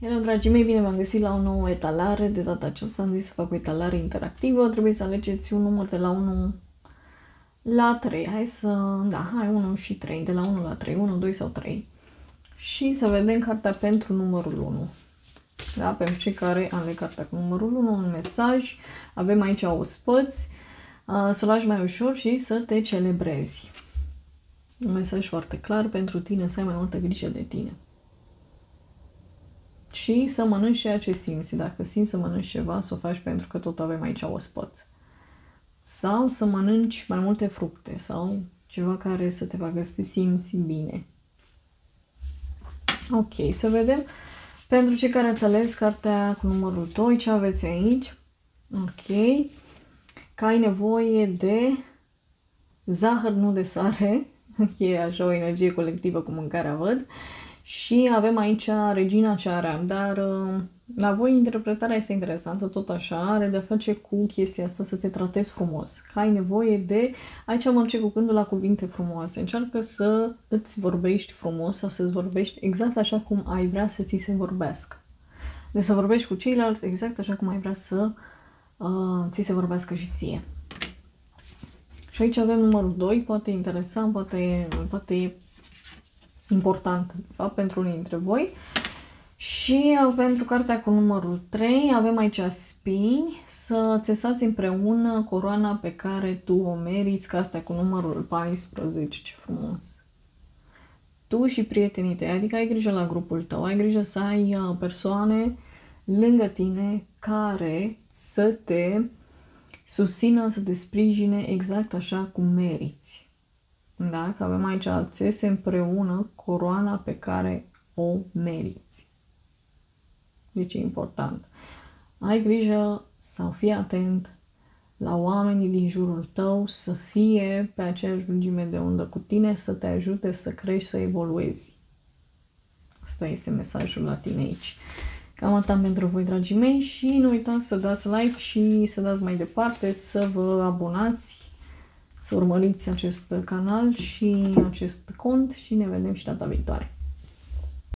Hello, dragii mei, bine v-am găsit la o nouă etalare. De data aceasta am zis să fac o etalare interactivă. Trebuie să alegeți un număr de la 1 la 3. Hai să... Da, hai 1 și 3. De la 1 la 3. 1, 2 sau 3. Și să vedem cartea pentru numărul 1. Da, pentru cei care am cartea cu numărul 1, un mesaj. Avem aici o spăți. Să o lași mai ușor și să te celebrezi. Un mesaj foarte clar pentru tine, să ai mai multă grijă de tine și să mănânci ceea ce simți. Dacă simți să mănânci ceva, să o faci pentru că tot avem aici o spăț. Sau să mănânci mai multe fructe sau ceva care să te facă să te simți bine. Ok, să vedem pentru cei care ați ales cartea cu numărul 2, ce aveți aici. Ok, că ai nevoie de zahăr, nu de sare. E așa o energie colectivă cu mâncarea, văd. Și avem aici Regina Cearea, dar uh, la voi interpretarea este interesantă, tot așa, are de face cu chestia asta să te tratezi frumos, că ai nevoie de, aici mă cu gândul la cuvinte frumoase, încearcă să îți vorbești frumos sau să-ți vorbești exact așa cum ai vrea să ți se vorbească. De să vorbești cu ceilalți exact așa cum ai vrea să uh, ți se vorbească și ție. Și aici avem numărul 2, poate interesant, poate, poate important, de fapt, pentru unii dintre voi. Și uh, pentru cartea cu numărul 3 avem aici spini, să țesați împreună coroana pe care tu o meriți, cartea cu numărul 14, ce frumos. Tu și prietenii tăi, adică ai grijă la grupul tău, ai grijă să ai uh, persoane lângă tine care să te susțină, să te sprijine exact așa cum meriți. Da? Că avem aici țese împreună coroana pe care o meriți. Deci e important. Ai grijă sau fii atent la oamenii din jurul tău să fie pe aceeași lungime de undă cu tine, să te ajute să crești, să evoluezi. Asta este mesajul la tine aici. Cam atât pentru voi, dragii mei, și nu uitați să dați like și să dați mai departe, să vă abonați să urmăriți acest canal și acest cont și ne vedem și data viitoare.